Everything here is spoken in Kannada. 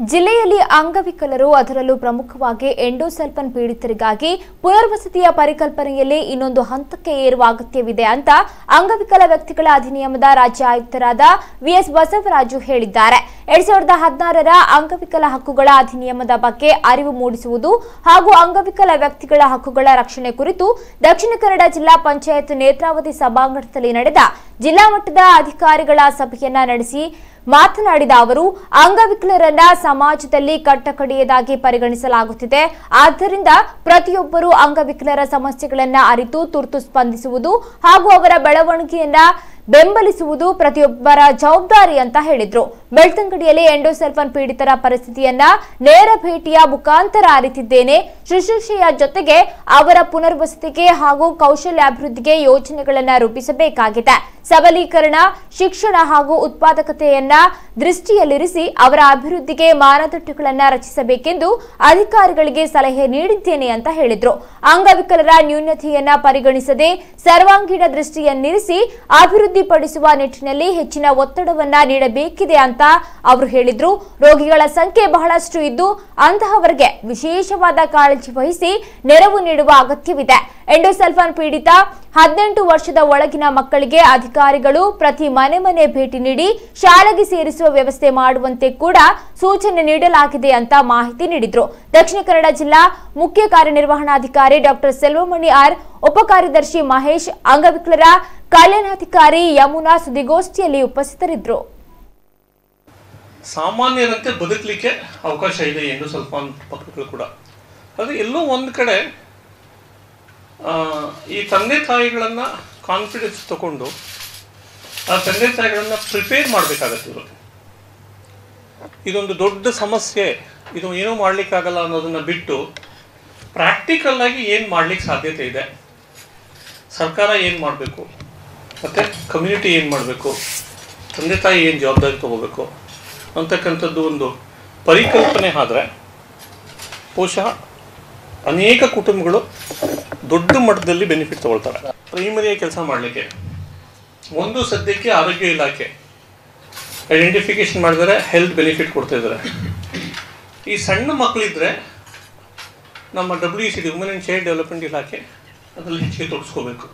ಜಿಲ್ಲೆಯಲ್ಲಿ ಅಂಗವಿಕಲರು ಅದರಲ್ಲೂ ಪ್ರಮುಖವಾಗಿ ಎಂಡೋಸಲ್ಪನ್ ಪೀಡಿತರಿಗಾಗಿ ಪುನರ್ವಸತಿಯ ಪರಿಕಲ್ಪನೆಯಲ್ಲಿ ಇನ್ನೊಂದು ಹಂತಕ್ಕೆ ಏರುವ ಅಗತ್ಯವಿದೆ ಅಂತ ಅಂಗವಿಕಲ ವ್ಯಕ್ತಿಗಳ ಅಧಿನಿಯಮದ ರಾಜ್ಯ ಆಯುಕ್ತರಾದ ವಿಎಸ್ ಬಸವರಾಜು ಹೇಳಿದ್ದಾರೆ. ಎರಡ್ ಸಾವಿರದ ಹದಿನಾರರ ಅಂಗವಿಕಲ ಹಕ್ಕುಗಳ ಅಧಿನಿಯಮದ ಬಗ್ಗೆ ಅರಿವು ಮೂಡಿಸುವುದು ಹಾಗೂ ಅಂಗವಿಕಲ ವ್ಯಕ್ತಿಗಳ ಹಕ್ಕುಗಳ ರಕ್ಷಣೆ ಕುರಿತು ದಕ್ಷಿಣ ಕನ್ನಡ ಜಿಲ್ಲಾ ಪಂಚಾಯತ್ ನೇತ್ರಾವತಿ ಸಭಾಂಗಣದಲ್ಲಿ ನಡೆದ ಜಿಲ್ಲಾ ಮಟ್ಟದ ಅಧಿಕಾರಿಗಳ ಸಭೆಯನ್ನ ನಡೆಸಿ ಮಾತನಾಡಿದ ಅವರು, ಅಂಗವಿಕಲರನ್ನ ಸಮಾಜದಲ್ಲಿ ಕಟ್ಟಕಡೆಯದಾಗಿ ಪರಿಗಣಿಸಲಾಗುತ್ತಿದೆ. ಆದ್ದರಿಂದ ಪ್ರತಿಯೊಬ್ಬರೂ ಅಂಗವಿಕಲರ ಸಮಸ್ಯೆಗಳನ್ನ ಅರಿತು ತುರ್ತು ಸ್ಪಂದಿಸುವುದು ಹಾಗೂ ಅವರ ಬೆಳವಣಿಗೆಯನ್ನ ಬೆಂಬಲಿಸುವುದು ಪ್ರತಿಯೊಬ್ಬರ ಜವಾಬ್ದಾರಿ ಅಂತ ಹೇಳಿದ್ರು. ಬೆಳ್ತಂಗಡಿಯಲ್ಲಿ ಎಂಡೋಸೆಲ್ಫನ್ ಪೀಡಿತರ ಪರಿಸ್ಥಿತಿಯನ್ನ ನೇರ ಭೇಟಿಯ ಮುಖಾಂತರ ಅರಿತಿದ್ದೇನೆ ಶುಶ್ರೂಷೆಯ ಜೊತೆಗೆ ಅವರ ಪುನರ್ವಸತಿಗೆ ಹಾಗೂ ಕೌಶಲ್ಯಾಭಿವೃದ್ಧಿಗೆ ಯೋಜನೆಗಳನ್ನ ರೂಪಿಸಬೇಕಾಗಿದೆ. ಸಬಲೀಕರಣ, ಶಿಕ್ಷಣ ಹಾಗೂ ಉತ್ಪಾದಕತೆಯನ್ನ ದೃಷ್ಟಿಯಲ್ಲಿರಿಸಿ ಅವರ ಅಭಿವೃದ್ಧಿಗೆ ಮಾನದಂಡಗಳನ್ನ ರಚಿಸಬೇಕೆಂದು ಅಧಿಕಾರಿಗಳಿಗೆ ಸಲಹೆ ನೀಡಿದ್ದೇನೆ ಅಂತ ಹೇಳಿದ್ರು. ಅಂಗವಿಕಲರ ನ್ಯೂನತೆಯನ್ನ ಪರಿಗಣಿಸದೆ ಸರ್ವಾಂಗೀಣ ದೃಷ್ಟಿಯನ್ನಿರಿಸಿ ಅಭಿವೃದ್ಧಿಪಡಿಸುವ ನಿಟ್ಟಿನಲ್ಲಿ ಹೆಚ್ಚಿನ ಒತ್ತಡವನ್ನ ನೀಡಬೇಕಿದೆ ಅಂತ ಅವರು ಹೇಳಿದ್ರು. ರೋಗಿಗಳ ಸಂಖ್ಯೆ ಬಹಳಷ್ಟು ಇದ್ದು ಅಂತಹವರಿಗೆ ವಿಶೇಷವಾದ ಕಾಳಜಿ ವಹಿಸಿ ನೆರವು ನೀಡುವ ಅಗತ್ಯವಿದೆ. ಎಂಡೋಸಲ್ಫಾನ್ ಪೀಡಿತ ಹದಿನೆಂಟು ವರ್ಷದ ಒಳಗಿನ ಮಕ್ಕಳಿಗೆ ಅಧಿಕಾರಿಗಳು ಪ್ರತಿ ಮನೆ ಮನೆ ಭೇಟಿ ನೀಡಿ ಶಾಲೆಗೆ ಸೇರಿಸುವ ವ್ಯವಸ್ಥೆ ಮಾಡುವಂತೆ ಕೂಡ ಸೂಚನೆ ನೀಡಲಾಗಿದೆ ಅಂತ ಮಾಹಿತಿ ನೀಡಿದ್ರು. ದಕ್ಷಿಣ ಕನ್ನಡ ಜಿಲ್ಲಾ ಮುಖ್ಯ ಕಾರ್ಯನಿರ್ವಹಣಾಧಿಕಾರಿ ಡಾಕ್ಟರ್ ಸೆಲ್ವಮಣಿ ಆರ್ ಉಪ ಕಾರ್ಯದರ್ಶಿ ಮಹೇಶ್, ಅಂಗವಿಕಲರ ಕಲ್ಯಾಣಾಧಿಕಾರಿ ಯಮುನಾ ಸುದ್ದಿಗೋಷ್ಠಿಯಲ್ಲಿ ಉಪಸ್ಥಿತರಿದ್ದರು. ಸಾಮಾನ್ಯರಂತೆ ಬದುಕಲಿಕ್ಕೆ ಅವಕಾಶ ಇದೆ ಎಂದು ಸ್ವಲ್ಪ ಪಕ್ಕಗಳು ಕೂಡ. ಆದರೆ ಎಲ್ಲೋ ಒಂದು ಕಡೆ ಈ ತಂದೆ ತಾಯಿಗಳನ್ನು ಕಾನ್ಫಿಡೆನ್ಸ್ ತಗೊಂಡು ಆ ತಂದೆ ತಾಯಿಗಳನ್ನು ಪ್ರಿಪೇರ್ ಮಾಡಬೇಕಾಗತ್ತೆ ಇವರು ಇದೊಂದು ದೊಡ್ಡ ಸಮಸ್ಯೆ. ಇದು ಏನೂ ಮಾಡಲಿಕ್ಕಾಗಲ್ಲ ಅನ್ನೋದನ್ನು ಬಿಟ್ಟು ಪ್ರಾಕ್ಟಿಕಲ್ ಆಗಿ ಏನು ಮಾಡ್ಲಿಕ್ಕೆ ಸಾಧ್ಯತೆ ಇದೆ? ಸರ್ಕಾರ ಏನು ಮಾಡಬೇಕು? ಮತ್ತು ಕಮ್ಯುನಿಟಿ ಏನು ಮಾಡಬೇಕು? ತಂದೆ ತಾಯಿ ಏನು ಜವಾಬ್ದಾರಿ ತಗೋಬೇಕು? ಅಂತಕ್ಕಂಥದ್ದು ಒಂದು ಪರಿಕಲ್ಪನೆ ಆದರೆ ಬಹುಶಃ ಅನೇಕ ಕುಟುಂಬಗಳು ದೊಡ್ಡ ಮಟ್ಟದಲ್ಲಿ ಬೆನಿಫಿಟ್ ತಗೊಳ್ತಾರೆ. ಪ್ರೈಮರಿಯ ಕೆಲಸ ಮಾಡಲಿಕ್ಕೆ. ಒಂದು ಸದ್ಯಕ್ಕೆ ಆರೋಗ್ಯ ಇಲಾಖೆ ಐಡೆಂಟಿಫಿಕೇಶನ್ ಮಾಡಿದರೆ ಹೆಲ್ತ್ ಬೆನಿಫಿಟ್ ಕೊಡ್ತಿದ್ದಾರೆ. ಈ ಸಣ್ಣ ಮಕ್ಕಳಿದ್ರೆ ನಮ್ಮ W C D women and child development ಇಲಾಖೆ ಅದರಲ್ಲಿ ಹೆಚ್ಚಿಗೆ ತೊಡಸ್ಕೋಬೇಕು